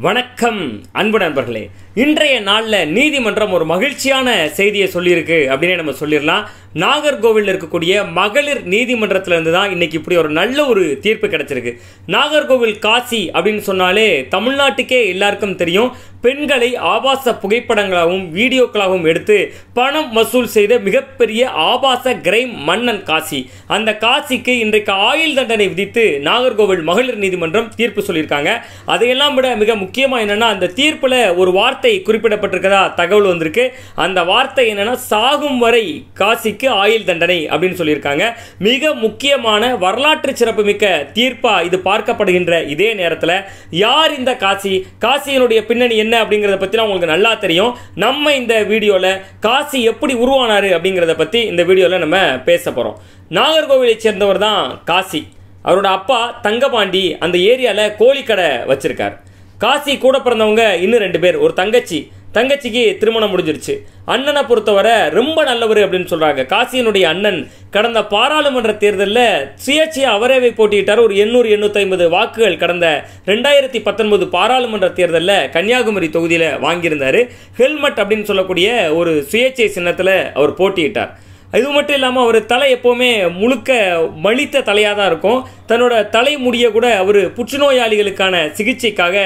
வணக்கம் அன்பு நண்பர்களே. இன்றைய நாளில் நீதிமன்றம் ஒரு மகிழ்ச்சியான செய்தியை சொல்லியிருக்கு அப்படின்னே நம்ம சொல்லிடலாம். நாகர்கோவிலில் இருக்கக்கூடிய மகளிர் நீதிமன்றத்திலிருந்து தான் இன்னைக்கு இப்படி ஒரு நல்ல ஒரு தீர்ப்பு கிடைச்சிருக்கு. நாகர்கோவில் காசி அப்படின்னு சொன்னாலே தமிழ்நாட்டுக்கே எல்லாருக்கும் தெரியும். பெண்களை ஆபாச புகைப்படங்களாகவும் வீடியோக்களாகவும் எடுத்து பணம் வசூல் செய்த மிகப்பெரிய ஆபாச கிரைம் மன்னன் காசி. அந்த காசிக்கு இன்றைக்கு ஆயுள் தண்டனை விதித்து நாகர்கோவில் மகளிர் நீதிமன்றம் தீர்ப்பு சொல்லியிருக்காங்க. அதையெல்லாம் விட மிக முக்கியமாக என்னென்னா அந்த தீர்ப்பில் ஒரு வார்த்தை குறிப்பிடப்பட்டிருக்கதா தகவல் வந்திருக்கு. அந்த வார்த்தை என்னன்னா சாகும் வரை காசிக்கு ஆயுள் தண்டனை அப்படின்னு சொல்லியிருக்காங்க. மிக முக்கியமான வரலாற்று சிறப்புமிக்க தீர்ப்பா இது பார்க்கப்படுகின்ற இதே நேரத்தில் யார் இந்த காசி? காசியினுடைய பின்னணி என்ன அப்படிங்கிறத பற்றிலாம் உங்களுக்கு நல்லா தெரியும். நம்ம இந்த வீடியோவில் காசி எப்படி உருவானாரு அப்படிங்கிறத பற்றி இந்த வீடியோவில் நம்ம பேச போகிறோம் நாகர்கோவிலை சேர்ந்தவர் தான் காசி. அவரோட அப்பா தங்கபாண்டி அந்த ஏரியாவில் கோழிக்கடை வச்சிருக்கார். காசி கூட பிறந்தவங்க இன்னும் ரெண்டு பேர். ஒரு தங்கச்சி. தங்கச்சிக்கு திருமணம் முடிஞ்சிருச்சு. அண்ணனை பொறுத்தவரை ரொம்ப நல்லவர் அப்படின்னு சொல்கிறாங்க காசியினுடைய அண்ணன் கடந்த பாராளுமன்ற தேர்தலில் சுயேட்சையை அவரேவை போட்டியிட்டார். ஒரு எண்ணூறு எண்ணூற்றி ஐம்பது வாக்குகள் கடந்த ரெண்டாயிரத்தி பத்தொன்பது பாராளுமன்ற தேர்தலில் கன்னியாகுமரி தொகுதியில் வாங்கியிருந்தார். ஹெல்மெட் அப்படின்னு சொல்லக்கூடிய ஒரு சுயேட்சை சின்னத்தில் அவர் போட்டியிட்டார். இது மட்டும் இல்லாமல் அவர் தலை எப்போவுமே முழுக்க மலித்த தலையாக தான் இருக்கும். தன்னோட தலைமுடியை கூட அவர் புற்றுநோயாளிகளுக்கான சிகிச்சைக்காக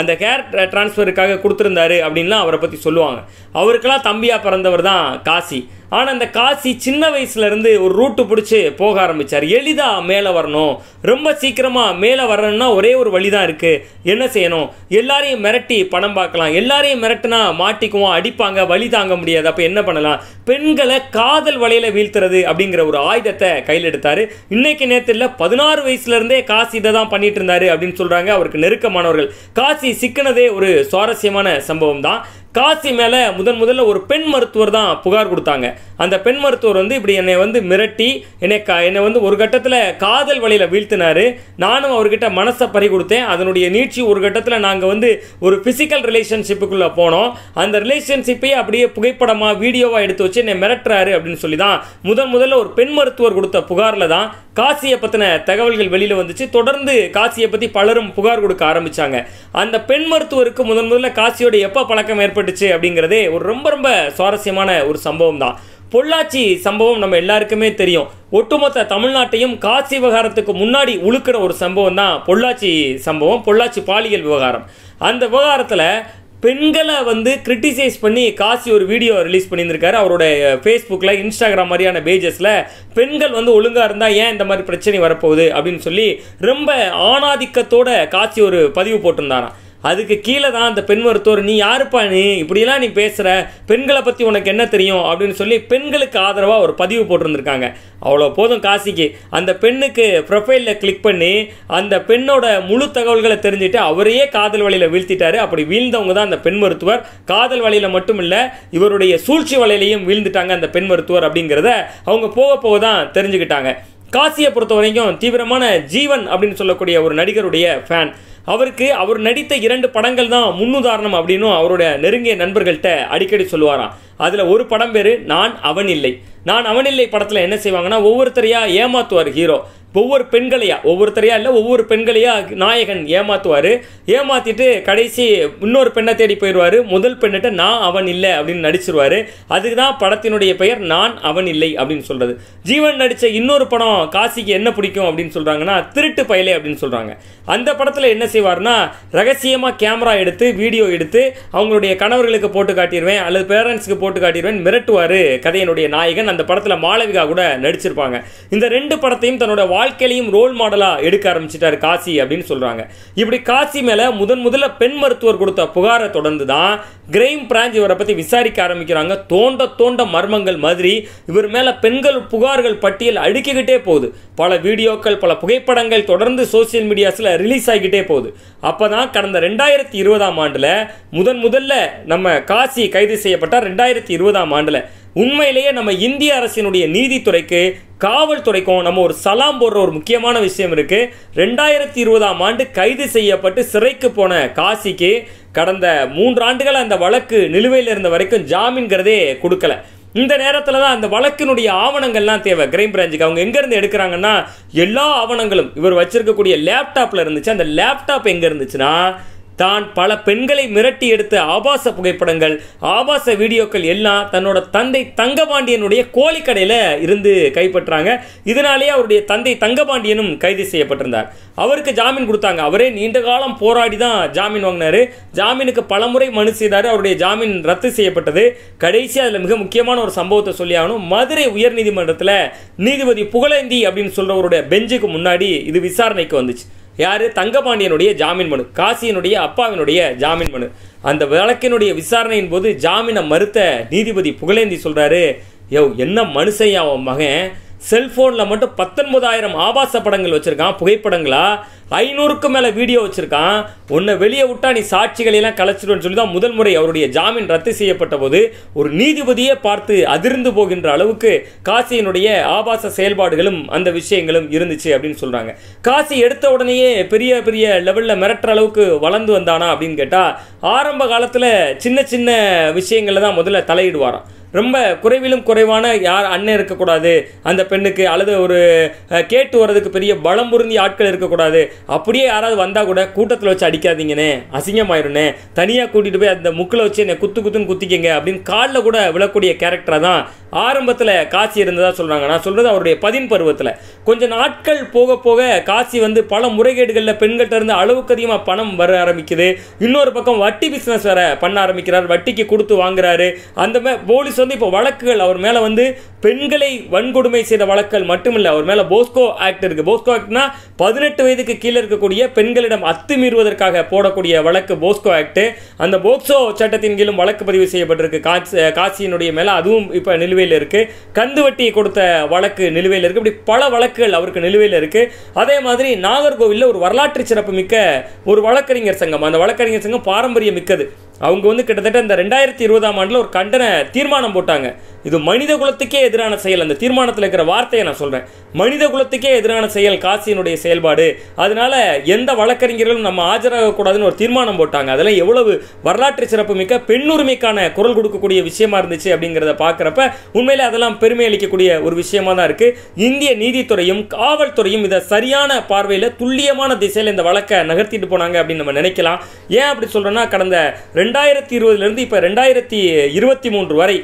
அந்த ஹேர் டிரான்ஸ்ஃபருக்காக கொடுத்துருந்தாரு அப்படின்லாம் அவரை பற்றி சொல்லுவாங்க. அவருக்கெல்லாம் தம்பியாக பிறந்தவர் தான் காசி. ஆனால் அந்த காசி சின்ன வயசுலேருந்து ஒரு ரூட்டு பிடிச்சி போக ஆரம்பித்தார் எளிதாக மேலே வரணும். ரொம்ப சீக்கிரமாக மேலே வரணும்னா ஒரே ஒரு வழி தான் இருக்குது என்ன செய்யணும்? எல்லாரையும் மிரட்டி பணம் பார்க்கலாம். எல்லாரையும் மிரட்டினா மாட்டிக்குவோம் அடிப்பாங்க வழி தாங்க முடியாது. அப்போ என்ன பண்ணலாம்? பெண்களை காதல் வலையில் வீழ்த்துறது அப்படிங்கிற ஒரு ஆயுதத்தை கையில் எடுத்தார். இன்றைக்கு நேரத்தில் பதினாறு வயசுலேருந்தே காசி இதை தான் பண்ணிட்டு இருந்தாரு அப்படின்னு சொல்கிறாங்க அவருக்கு நெருக்கமானவர்கள். காசி சிக்கினதே ஒரு சுவாரஸ்யமான சம்பவம் தான் காசி மேலே முதன் முதல்ல ஒரு பெண் மருத்துவர் தான் புகார் கொடுத்தாங்க. அந்த பெண் மருத்துவர் வந்து இப்படி என்னை வந்து மிரட்டி என்னை கா என்னை வந்து ஒரு கட்டத்தில் காதல் வழியில் வீழ்த்தினார். நானும் அவர்கிட்ட மனசை பறி கொடுத்தேன். அதனுடைய நீட்சி ஒரு கட்டத்தில் நாங்கள் வந்து ஒரு ஃபிசிக்கல் ரிலேஷன்ஷிப்புக்குள்ளே போனோம். அந்த ரிலேஷன்ஷிப்பையே அப்படியே புகைப்படமாக வீடியோவாக எடுத்து வச்சு என்னை மிரட்டுறாரு அப்படின்னு சொல்லி தான் முதன் முதல்ல ஒரு பெண் மருத்துவர் கொடுத்த புகாரில் தான் காசியை பற்றின தகவல்கள் வெளியில் வந்துச்சு. தொடர்ந்து காசியை பற்றி பலரும் புகார் கொடுக்க ஆரம்பித்தாங்க அந்த பெண் மருத்துவருக்கு முதன் முதல்ல காசியோட எப்போ பழக்கம் ஏற்பட்டு ஏற்பட்டுச்சு அப்படிங்கிறதே ஒரு ரொம்ப ரொம்ப சுவாரஸ்யமான ஒரு சம்பவம் தான் பொள்ளாச்சி சம்பவம் நம்ம எல்லாருக்குமே தெரியும். ஒட்டுமொத்த தமிழ்நாட்டையும் காசி விவகாரத்துக்கு முன்னாடி உழுக்கிற ஒரு சம்பவம் தான் பொள்ளாச்சி சம்பவம் பொள்ளாச்சி பாலியல் விவகாரம். அந்த விவகாரத்தில் பெண்களை வந்து கிரிட்டிசைஸ் பண்ணி காசி ஒரு வீடியோ ரிலீஸ் பண்ணியிருந்திருக்காரு. அவரோட ஃபேஸ்புக்கில் இன்ஸ்டாகிராம் மாதிரியான பேஜஸில் பெண்கள் வந்து ஒழுங்காக இருந்தால் ஏன் இந்த மாதிரி பிரச்சனை வரப்போகுது அப்படின்னு சொல்லி ரொம்ப ஆணாதிக்கத்தோட காசி ஒரு பதிவு போட்டிருந்தாராம். அதுக்கு கீழே தான் அந்த பெண் மருத்துவர் நீ யாருப்பா நீ? இப்படியெல்லாம் நீ பேசுகிற பெண்களை பற்றி உனக்கு என்ன தெரியும்? அப்படின்னு சொல்லி பெண்களுக்கு ஆதரவாக ஒரு பதிவு போட்டிருந்திருக்காங்க. அவ்வளோ போதும் காசிக்கு. அந்த பெண்ணுக்கு ப்ரொஃபைலில் கிளிக் பண்ணி அந்த பெண்ணோட முழு தகவல்களை தெரிஞ்சுட்டு அவரையே காதல் வழியில் வீழ்த்திட்டாரு. அப்படி வீழ்ந்தவங்க தான் அந்த பெண் மருத்துவர். காதல் வழியில் மட்டும் இல்லை இவருடைய சூழ்ச்சி வலையிலையும் வீழ்ந்துட்டாங்க அந்த பெண் மருத்துவர் அப்படிங்கிறத அவங்க போக போக தான் தெரிஞ்சுக்கிட்டாங்க. காசியை பொறுத்த வரைக்கும் தீவிரமான ஜீவன் அப்படின்னு சொல்லக்கூடிய ஒரு நடிகருடைய ஃபேன் அவருக்கு அவர் நடித்த இரண்டு படங்கள் தான் முன்னுதாரணம் அப்படின்னும் அவருடைய நெருங்கிய நண்பர்கள்ட்ட அடிக்கடி சொல்லுவாராம். அதில் ஒரு படம் பேர் நான் அவன் இல்லை. நான் அவன் இல்லை படத்தில் என்ன செய்வாங்கன்னா ஒவ்வொருத்தரையாக ஏமாத்துவார் ஹீரோ. ஒவ்வொரு பெண்களையா? ஒவ்வொருத்தரையா இல்லை ஒவ்வொரு பெண்களையா நாயகன் ஏமாத்துவார்? ஏமாத்திட்டு கடைசி இன்னொரு பெண்ணை தேடி போயிடுவார். முதல் பெண்ணிட்ட நான் அவன் இல்லை அப்படின்னு நடிச்சிருவாரு. அதுக்கு தான் படத்தினுடைய பெயர் நான் அவன் இல்லை அப்படின்னு சொல்கிறது ஜீவன் நடித்த இன்னொரு படம் காசிக்கு என்ன பிடிக்கும் அப்படின்னு சொல்கிறாங்கன்னா திருட்டு பயலே அப்படின்னு சொல்கிறாங்க அந்த படத்தில் என்ன செய்வார்னா ரகசியமாக கேமரா எடுத்து வீடியோ எடுத்து அவங்களுடைய கணவர்களுக்கு போட்டு காட்டிடுவேன் அல்லது பேரண்ட்ஸுக்கு போட்டு காட்டிடுவேன் மிரட்டுவார் கதையினுடைய நாயகன். அந்த படத்தில் மாளவிகா கூட நடிச்சிருப்பாங்க. இந்த ரெண்டு படத்தையும் தன்னோட வாழ்க்கையிலையும் ரோல் மாடலாக எடுக்க ஆரம்பிச்சிட்டார் காசி அப்படின்னு சொல்கிறாங்க இப்படி காசி மேலே முதன் முதல்ல பெண் மருத்துவர் கொடுத்த புகாரை தொடர்ந்து தான் கிரைம் பிரான்ச் இவரை பற்றி விசாரிக்க ஆரம்பிக்கிறாங்க. தோண்ட தோண்ட மர்மங்கள் மாதிரி இவர் மேலே பெண்கள் புகார்கள் பட்டியல் அடுக்கிக்கிட்டே போகுது. பல வீடியோக்கள் பல புகைப்படங்கள் தொடர்ந்து சோசியல் மீடியாஸில் ரிலீஸ் ஆகிக்கிட்டே போகுது. அப்போ தான் கடந்த ரெண்டாயிரத்தி இருபதாம் ஆண்டில் முதன் முதல்ல நம்ம காசி கைது செய்யப்பட்டார். ரெண்டாயிரத்தி இருபதாம் ஆண்டில் உண்மையிலேயே நம்ம இந்திய அரசினுடைய நீதித்துறைக்கு காவல்துறைக்கும் நம்ம ஒரு சலாம் போடுற ஒரு முக்கியமான விஷயம் இருக்கு. ரெண்டாயிரத்தி இருபதாம் ஆண்டு கைது செய்யப்பட்டு சிறைக்கு போன காசிக்கு கடந்த மூன்றாண்டுகள் அந்த வழக்கு நிலுவையில் இருந்த வரைக்கும் ஜாமீன்கிறதே கொடுக்கல. இந்த நேரத்தில் தான் அந்த வழக்கினுடைய ஆவணங்கள்லாம் தேவை. கிரைம் பிரான்ச்சுக்கு அவங்க எங்கேருந்து எடுக்கிறாங்கன்னா எல்லா ஆவணங்களும் இவர் வச்சிருக்கக்கூடிய லேப்டாப்பில் இருந்துச்சு. அந்த லேப்டாப் எங்கே இருந்துச்சுன்னா தான் பல பெண்களை மிரட்டி எடுத்த ஆபாச புகைப்படங்கள் ஆபாச வீடியோக்கள் எல்லாம் தன்னோட தந்தை தங்கபாண்டியனுடைய கோழிக்கடையில் இருந்து கைப்பற்றாங்க. இதனாலேயே அவருடைய தந்தை தங்கபாண்டியனும் கைது செய்யப்பட்டிருந்தார். அவருக்கு ஜாமீன் கொடுத்தாங்க. அவரே நீண்ட காலம் போராடி தான் ஜாமீன் வாங்கினாரு. ஜாமீனுக்கு பலமுறை மனு செய்தார். அவருடைய ஜாமீன் ரத்து செய்யப்பட்டது. கடைசி அதில் மிக முக்கியமான ஒரு சம்பவத்தை சொல்லி ஆகணும். மதுரை உயர்நீதிமன்றத்தில் நீதிபதி புகழேந்தி அப்படின்னு சொல்கிறவருடைய பெஞ்சுக்கு முன்னாடி இது விசாரணைக்கு வந்துச்சு. யார்? தங்கபாண்டியனுடைய ஜாமீன் மனு காசியினுடைய அப்பாவினுடைய ஜாமீன் மனு. அந்த வழக்கினுடைய விசாரணையின் போது ஜாமீனை மறுத்த நீதிபதி புகழேந்தி சொல்கிறாரு யோ என்ன மனுஷன் அவன் மகன்? செல்ஃபோனில் மட்டும் பத்தொன்பதாயிரம் ஆபாச படங்கள் வச்சுருக்கான் புகைப்படங்களா? ஐநூறுக்கும் மேலே வீடியோ வச்சுருக்கான். உன்னை வெளியே விட்டா நீ சாட்சிகளை எல்லாம் கலைச்சிடுன்னு சொல்லி தான் முதல் முறை அவருடைய ஜாமீன் ரத்து செய்யப்பட்ட போது ஒரு நீதிபதியே பார்த்து அதிர்ந்து போகின்ற அளவுக்கு காசியினுடைய ஆபாச செயல்பாடுகளும் அந்த விஷயங்களும் இருந்துச்சு அப்படின்னு சொல்கிறாங்க காசி எடுத்த உடனேயே பெரிய பெரிய லெவலில் மிரட்டுற அளவுக்கு வளர்ந்து வந்தானா அப்படின்னு கேட்டால் ஆரம்ப காலத்தில் சின்ன சின்ன விஷயங்களில் தான் முதல்ல தலையிடுவாராம். ரொம்ப குறைவிலும் குறைவான யார் அண்ணன் இருக்கக்கூடாது. அந்த பெண்ணுக்கு அல்லது ஒரு கேட்டு வர்றதுக்கு பெரிய பலம் பொருந்திய ஆட்கள் இருக்கக்கூடாது. அப்படியே யாராவது வந்தால் கூட கூட்டத்தில் வச்சு அடிக்காதீங்கண்ணே. அசிங்கமாயிருண்ணே. தனியாக கூட்டிகிட்டு போய் அந்த முக்கில் வச்சு என்னை குத்து குத்துன்னு குத்திக்கங்க அப்படின்னு காலில் கூட விழக்கூடிய கேரக்டராக தான் ஆரம்பத்தில் காசி இருந்ததாக சொல்கிறாங்க நான் சொல்கிறது அவருடைய பதின் பருவத்தில். கொஞ்ச நாட்கள் போக போக காசி வந்து பல முறைகேடுகளில் பெண்கள்ட்ட இருந்து அளவுக்கு அதிகமாக பணம் வர ஆரம்பிக்குது. இன்னொரு பக்கம் வட்டி பிஸ்னஸ் வேற பண்ண ஆரம்பிக்கிறார். வட்டிக்கு கொடுத்து வாங்குறாரு. அந்த மாதிரி போலீஸ் வந்து இப்போ வழக்குகள் அவர் மேலே வந்து பெண்களை வன்கொடுமை செய்த வழக்குகள் மட்டுமில்லை அவர் மேலே போஸ்கோ ஆக்ட் இருக்குது போஸ்கோ ஆக்ட்னா பதினெட்டு வயதுக்கு கீழே இருக்கக்கூடிய பெண்களிடம் அத்துமீறுவதற்காக போடக்கூடிய வழக்கு போஸ்கோ ஆக்ட். அந்த போக்சோ சட்டத்தின் கீழும் வழக்கு பதிவு செய்யப்பட்டிருக்கு. காட்சி காசியினுடைய மேலே அதுவும் இப்போ நிலுவையில் இருக்கு. கந்து வட்டியை கொடுத்த வழக்கு நிலுவையில் இருக்கு. இப்படி பல வழக்குகள் அவருக்கு நிலுவையில் இருக்கு. அதே மாதிரி நாகர்கோவிலில் ஒரு வரலாற்று சிறப்பு மிக்க ஒரு வழக்கறிஞர் சங்கம். அந்த வழக்கறிஞர் சங்கம் பாரம்பரியம் மிக்கது அவங்க வந்து கிட்டத்தட்ட இந்த ரெண்டாயிரத்தி இருபதாம் ஆண்டில் ஒரு கண்டன தீர்மானம் போட்டாங்க. இது மனித குலத்துக்கே எதிரான செயல். அந்த தீர்மானத்தில் இருக்கிற வார்த்தையை நான் சொல்கிறேன் மனித குலத்துக்கே எதிரான செயல் காசியினுடைய செயல்பாடு. அதனால எந்த வழக்கறிஞர்களும் நம்ம ஆஜராகக்கூடாதுன்னு ஒரு தீர்மானம் போட்டாங்க. அதெல்லாம் எவ்வளவு வரலாற்று சிறப்பு மிக்க பெண்ணுரிமைக்கான குரல் கொடுக்கக்கூடிய விஷயமா இருந்துச்சு அப்படிங்கிறத பார்க்குறப்ப உண்மையிலே அதெல்லாம் பெருமை அளிக்கக்கூடிய ஒரு விஷயமா தான் இருக்கு. இந்திய நீதித்துறையும் காவல்துறையும் இதை சரியான பார்வையில் துல்லியமான திசையில் இந்த வழக்கை நகர்த்திட்டு போனாங்க அப்படின்னு நம்ம நினைக்கலாம். ஏன் அப்படி சொல்றேன்னா கடந்த ரெண்டாயிரத்தி இருபதுலேருந்து இப்போ ரெண்டாயிரத்தி இருபத்தி மூன்று வரை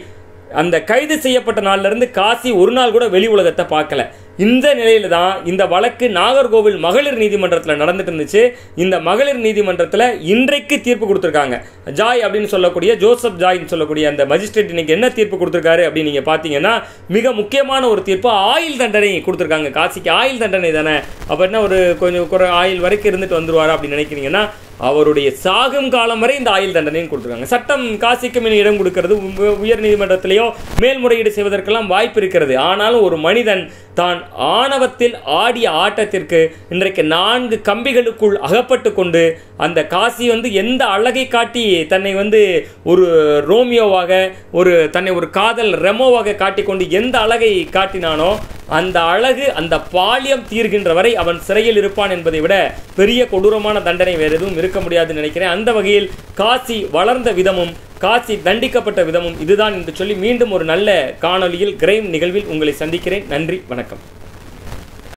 அந்த கைது செய்யப்பட்ட நாள்லேருந்து காசி ஒரு நாள் கூட வெளி உலகத்தை பார்க்கல. இந்த நிலையில தான் இந்த வழக்கு நாகர்கோவில் மகளிர் நீதிமன்றத்தில் நடந்துட்டு இருந்துச்சு இந்த மகளிர் நீதிமன்றத்தில் இன்றைக்கு தீர்ப்பு கொடுத்துருக்காங்க. ஜாய் அப்படின்னு சொல்லக்கூடிய ஜோசப் ஜாய்ன்னு சொல்லக்கூடிய அந்த மஜிஸ்ட்ரேட் இன்னைக்கு என்ன தீர்ப்பு கொடுத்துருக்காரு அப்படின்னு நீங்கள் பார்த்தீங்கன்னா மிக முக்கியமான ஒரு தீர்ப்பு ஆயுள் தண்டனை கொடுத்துருக்காங்க. காசிக்கு ஆயுள் தண்டனை தானே. அப்போ என்ன ஒரு கொஞ்சம் குறை ஆயுள் வரைக்கும் இருந்துட்டு வந்துருவாரா அப்படின்னு நினைக்கிறீங்கன்னா அவருடைய சாகும் காலம் வரை இந்த ஆயுள் தண்டனையும் கொடுத்துருக்காங்க. சட்டம் காசிக்கு மேல் இடம் கொடுக்கிறது உ- உயர் நீதிமன்றத்திலேயோ மேல்முறையீடு செய்வதற்கெல்லாம் வாய்ப்பு இருக்கிறது. ஆனாலும் ஒரு மனிதன் தான் ஆணவத்தில் ஆடிய ஆட்டத்திற்கு இன்றைக்கு நான்கு கம்பிகளுக்குள் அகப்பட்டு கொண்டு அந்த காசி வந்து எந்த அழகை காட்டி தன்னை வந்து ஒரு ரோமியோவாக ஒரு தன்னை ஒரு காதல் ரெமோவாக காட்டிக்கொண்டு எந்த அழகை காட்டினானோ அந்த அழகு அந்த பாலியம் தீர்கின்ற வரை அவன் சிறையில் இருப்பான் என்பதை விட பெரிய கொடூரமான தண்டனை வேறு எதுவும் இருக்க முடியாதுன்னு நினைக்கிறேன். அந்த வகையில் காசி வளர்ந்த விதமும் காசி தண்டிக்கப்பட்ட விதமும் இதுதான் என்று சொல்லி மீண்டும் ஒரு நல்ல காணொளியில் கிரைம் நிகழ்வில் உங்களை சந்திக்கிறேன். நன்றி வணக்கம்.